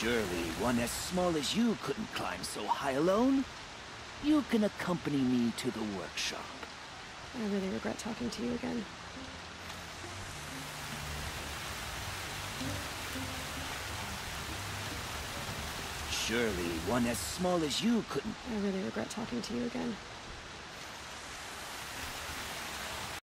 Surely one as small as you couldn't climb so high alone. You can accompany me to the workshop. I really regret talking to you again. Surely one as small as you couldn't. I really regret talking to you again.